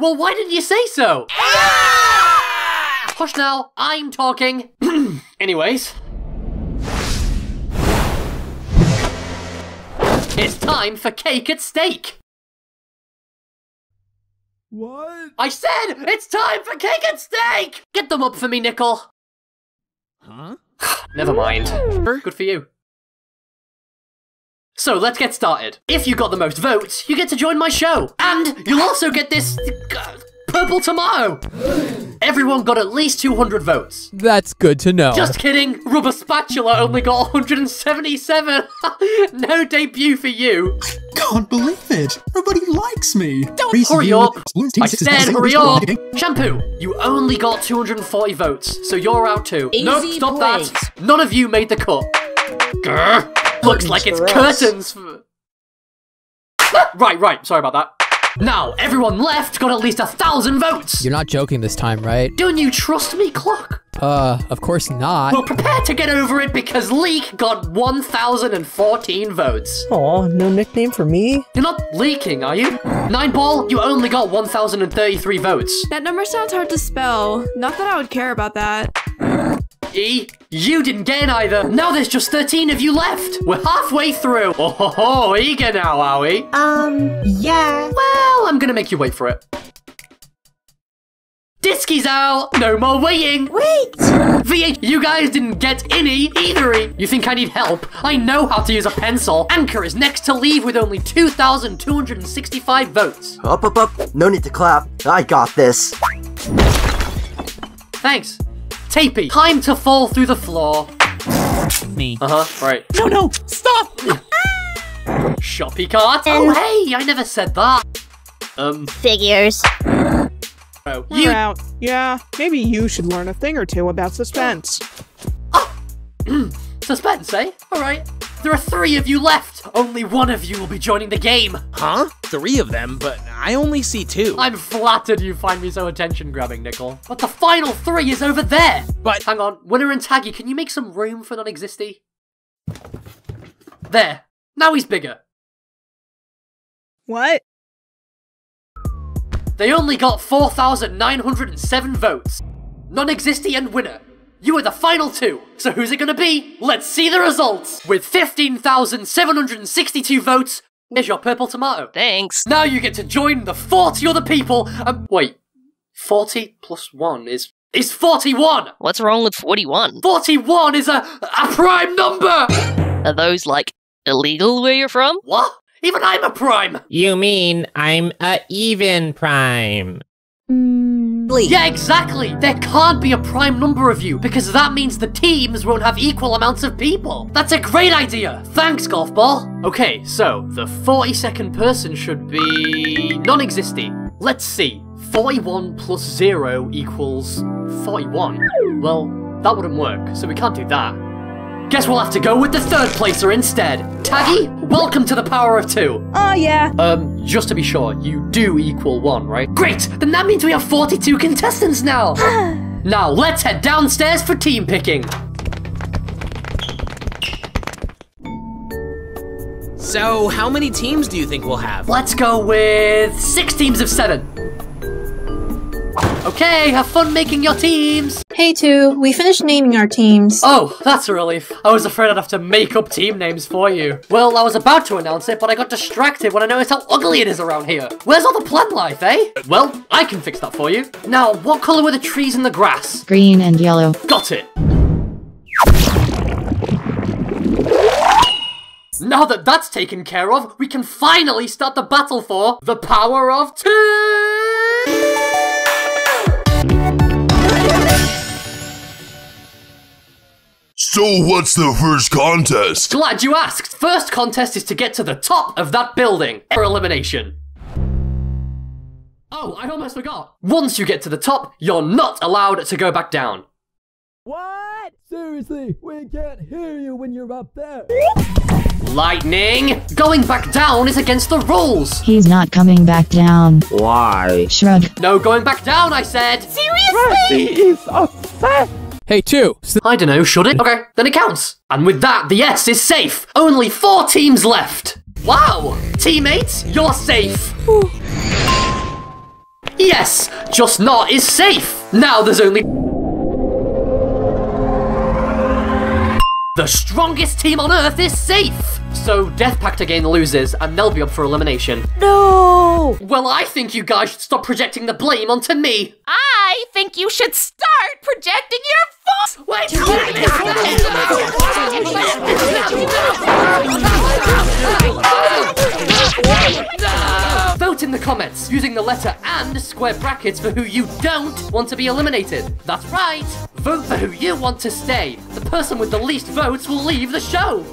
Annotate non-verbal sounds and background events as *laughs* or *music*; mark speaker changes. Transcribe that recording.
Speaker 1: Well, why didn't you say so? Ah! Hush now, I'm talking. *clears throat* Anyways. It's time for cake at stake.
Speaker 2: What?
Speaker 1: I said it's time for cake at steak! Get them up for me, Nickel.
Speaker 2: Huh? *sighs*
Speaker 1: Never mind. Good for you. So let's get started. If you got the most votes, you get to join my show. And you'll also get this uh, purple tomato. Everyone got at least 200 votes.
Speaker 3: That's good to know.
Speaker 1: Just kidding, Rubber Spatula only got 177. *laughs* no debut for you.
Speaker 4: I Can't believe it! Nobody likes me! Don't
Speaker 1: Hurry up! I said hurry up! Shampoo, you only got 240 votes, so you're out too. nope,
Speaker 5: Easy
Speaker 1: stop
Speaker 5: points.
Speaker 1: that. None of you made the cut. Grr. Looks like it's curtains for... *laughs* right, right, sorry about that. Now, everyone left got at least a thousand votes!
Speaker 3: You're not joking this time, right?
Speaker 1: Don't you trust me, Clock?
Speaker 3: Uh, of course not.
Speaker 1: Well, prepare to get over it because Leak got 1,014 votes.
Speaker 6: Aw, no nickname for me?
Speaker 1: You're not leaking, are you? Nine Ball, you only got 1,033 votes.
Speaker 7: That number sounds hard to spell. Not that I would care about that.
Speaker 1: E, you didn't get in either. Now there's just 13 of you left. We're halfway through. Oh, ho, ho, eager now, are we?
Speaker 5: Um, yeah.
Speaker 1: Well, I'm gonna make you wait for it. Disky's out. No more waiting.
Speaker 5: Wait!
Speaker 1: VH, you guys didn't get any either. You think I need help? I know how to use a pencil. Anchor is next to leave with only 2,265 votes.
Speaker 8: Up, up, up. No need to clap. I got this.
Speaker 1: Thanks. Tapey, time to fall through the floor.
Speaker 2: Me.
Speaker 1: Uh huh, right.
Speaker 2: No, no! Stop!
Speaker 1: Shoppy cart? Oh, hey, I never said that. Um,
Speaker 5: Figures.
Speaker 1: oh,
Speaker 9: We're out. Yeah, maybe you should learn a thing or two about suspense. Oh! *clears throat*
Speaker 1: suspense, eh? Alright. There are three of you left. Only one of you will be joining the game.
Speaker 2: Huh? Three of them, but I only see two.
Speaker 1: I'm flattered you find me so attention grabbing, Nickel. But the final three is over there.
Speaker 2: But-
Speaker 1: Hang on, Winner and Taggy, can you make some room for non existy? There. Now he's bigger.
Speaker 9: What?
Speaker 1: They only got 4,907 votes. Non existy and winner. You are the final two. So who's it gonna be? Let's see the results. With 15,762 votes, here's your purple tomato.
Speaker 5: Thanks.
Speaker 1: Now you get to join the 40 other people. and- wait, 40 plus 1 is is 41.
Speaker 5: What's wrong with 41?
Speaker 1: 41 is a a prime number.
Speaker 5: Are those, like, illegal where you're from?
Speaker 1: What? Even I'm a prime.
Speaker 10: You mean I'm a even prime?
Speaker 1: Yeah, exactly. There can't be a prime number of you because that means the teams won't have equal amounts of people. That's a great idea. Thanks, golf ball. Okay, so the 42nd person should be non-existing. Let's see. 41 plus 0 equals 41. Well, that wouldn't work, so we can't do that. Guess we'll have to go with the third placer instead. Taggy, welcome to the power of two.
Speaker 9: Oh, yeah.
Speaker 1: Um, just to be sure, you do equal one, right? Great! Then that means we have 42 contestants now! *sighs* now, let's head downstairs for team picking.
Speaker 2: So, how many teams do you think we'll have?
Speaker 1: Let's go with six teams of seven. Okay, have fun making your teams!
Speaker 7: Hey, two. We finished naming our teams.
Speaker 1: Oh, that's a relief. I was afraid I'd have to make up team names for you. Well, I was about to announce it, but I got distracted when I noticed how ugly it is around here. Where's all the plant life, eh? Well, I can fix that for you. Now, what colour were the trees and the grass?
Speaker 11: Green and yellow.
Speaker 1: Got it. Now that that's taken care of, we can finally start the battle for the power of two!
Speaker 12: So what's the first contest?
Speaker 1: Glad you asked. First contest is to get to the top of that building for elimination. Oh, I almost forgot. Once you get to the top, you're not allowed to go back down.
Speaker 3: What? Seriously, we can't hear you when you're up there.
Speaker 1: Lightning! Going back down is against the rules!
Speaker 11: He's not coming back down.
Speaker 8: Why?
Speaker 11: Shrug.
Speaker 1: No going back down, I said!
Speaker 9: Seriously? He is upset.
Speaker 3: Hey, two.
Speaker 1: I don't know, should it? Okay, then it counts. And with that, the S is safe. Only four teams left. Wow! Teammates, you're safe. Yes, just not is safe. Now there's only. The strongest team on Earth is safe! So Death Pact again loses, and they'll be up for elimination.
Speaker 13: No!
Speaker 1: Well, I think you guys should stop projecting the blame onto me!
Speaker 13: I think you should start projecting
Speaker 1: comments using the letter and square brackets for who you don't want to be eliminated. That's right! Vote for who you want to stay. The person with the least votes will leave the show.